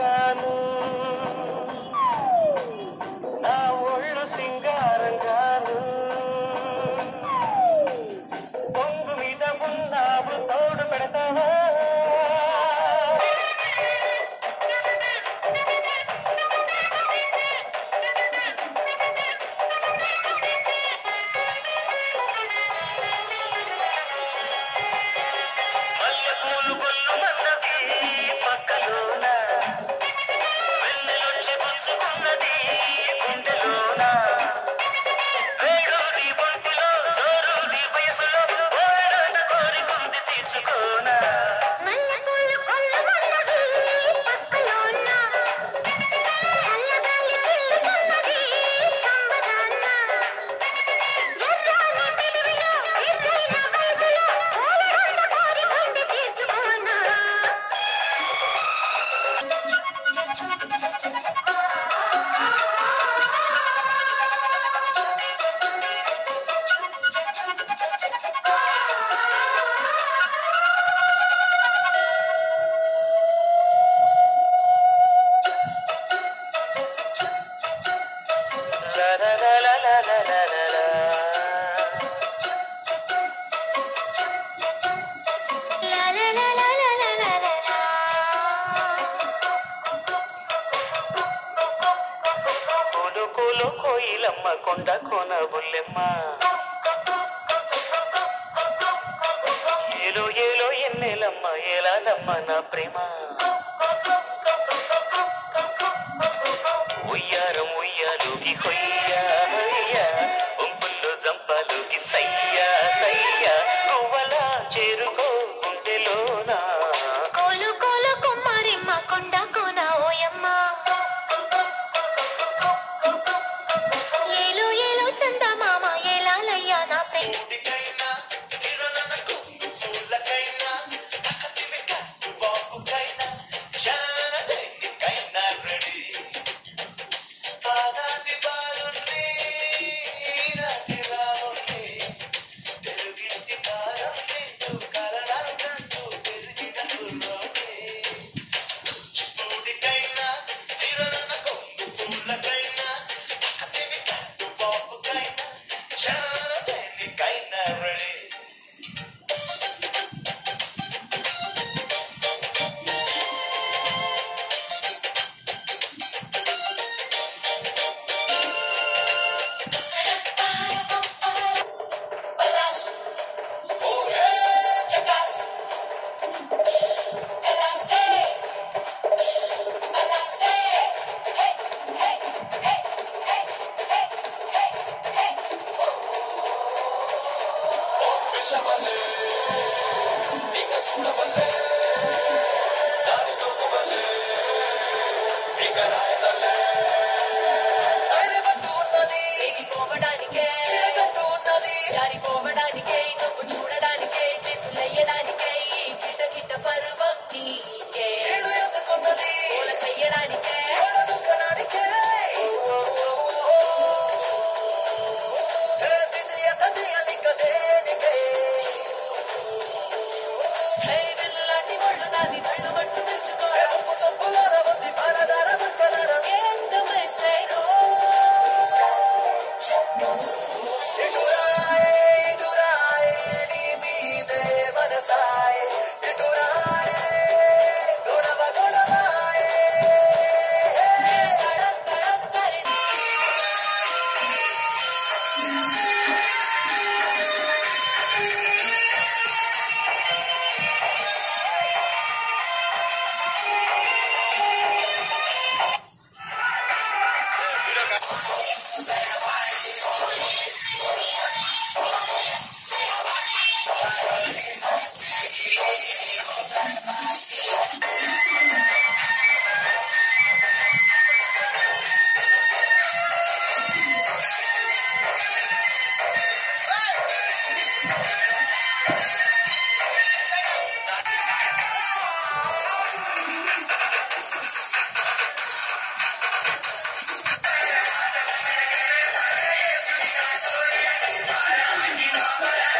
సింగారంగాను నా ఒళ్ళు సింగారంగాను పొంగు మీద ఉన్నావు తోడు పెడతావా ఏలో ఏలో ఎన్నెలమ్మ ఎలాగమ్మ నా ప్రేమ. ఉయ్యారం ఉయ్యాలోకి కొయ్యా ఉయ్యా ఉంపుల్లో జంపాలోకి సై Let's go. Yes,